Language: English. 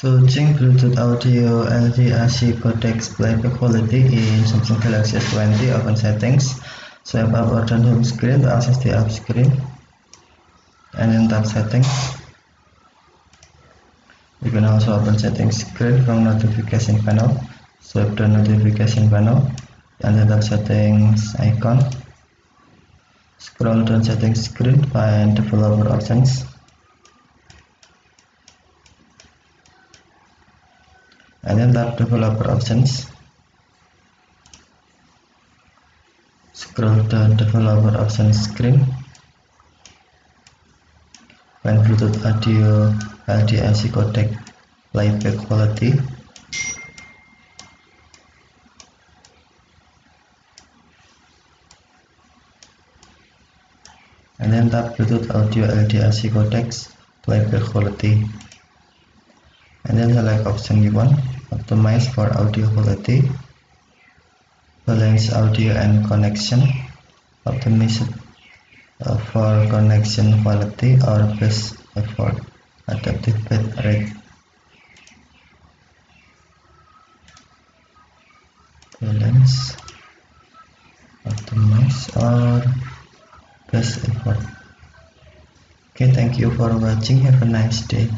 Change Bluetooth audio LDAC codec playback quality in Samsung Galaxy S20, open settings, swipe up or down home screen to access the app screen, and then tap settings. You can also open settings screen from notification panel, swipe down notification panel, and then tap settings icon. Scroll down settings screen, find developer options. And then tap developer options scroll down developer options screen. Find bluetooth audio LDAC codec playback quality. And then tap bluetooth audio LDAC codecs playback quality and then select option want optimize for audio quality balance audio and connection optimize uh, for connection quality or best effort adaptive bit rate. Balance optimize or best effort. Okay thank you for watching. Have a nice day